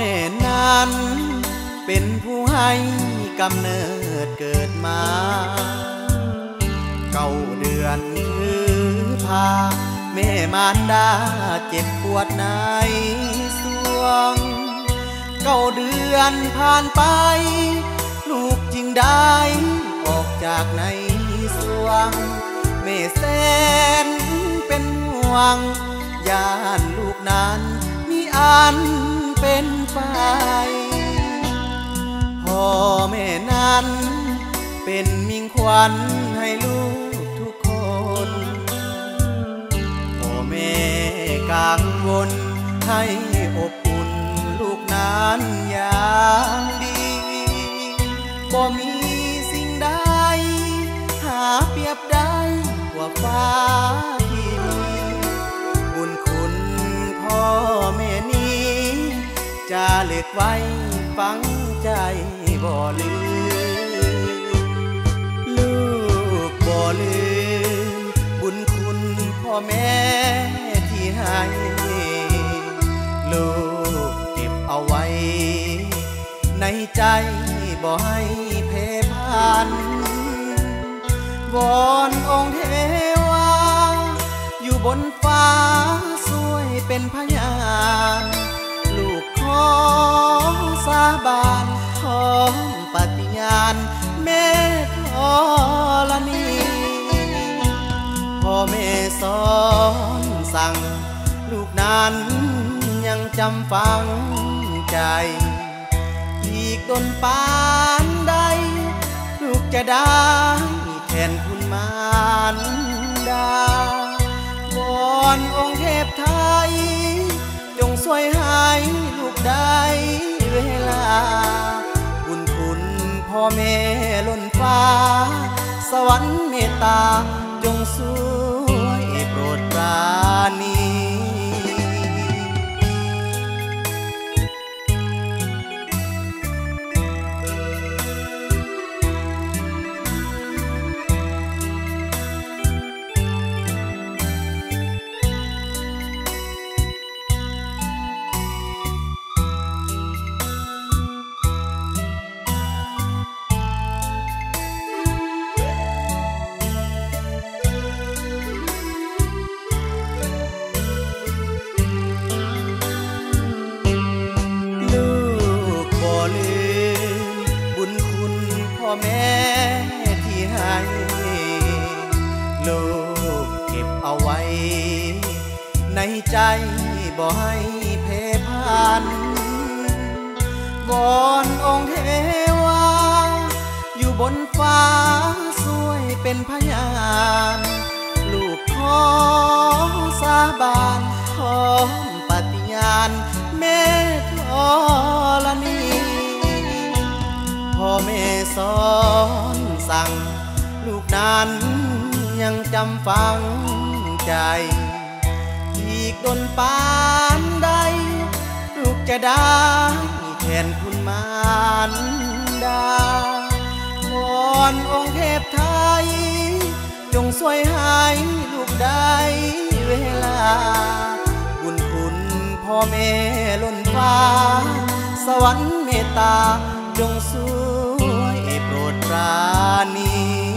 แม่นั้น เป็นผู้ให้กำเนิดเกิดมาเก้าเดือนคือพา แม่มารดาเจ็บปวดในสวง เก้าเดือนผ่านไป ลูกจึงได้ออกจากในสวง แม่แสนเป็นห่วงย่านลูกนั้นมีอัน เป็นไปพ่อแม่นั้น เป็นมิ่งขวัญให้ลูกทุกคนพ่อแม่กังวลให้อบอุ่นลูกนั้นอย่างดีบ่มีสิ่งใดหาเปรียบได้กว่าฟ้าที่มีบุญคุณพ่อ จะเล็กไว้ฝังใจบ่ลืมลูกบ่ลืมบุญคุณพ่อแม่ที่ให้ลูกเก็บเอาไว้ ในใจบ่ให้เพพันวอนองค์เทวา อยู่บนฟ้าสวยเป็นพยานลูก สาบานขอปฏิญาณแม่ธรณีพ่อแม่สอนสั่ง ลูกนั้นยังจำฝังใจอีกดนปานใด ลูกจะได้แทนคุณมารดาวอนองค์เทพไทย จงช่วยให้ ได้เวลา บุญคุณพ่อแม่ล้นฟ้า สวรรค์เมตตาจงสู้ ในใจบ่ให้เพพันวอนองค์เทวา อยู่บนฟ้าสวยเป็นพยานลูกขอสาบานขอปฏิญาณแม่ธรณีพ่อแม่สอนสั่ง ลูกนั้นยังจำฝัง ใจ อีกดนปานใด ลูกจะได้แทนคุณมารดาวอนองค์เทพไทย จงช่วยให้ลูกได้เวลา บุญคุณพ่อแม่ล้นฟ้า สวรรค์เมตตา จงสวยโปรดปราณี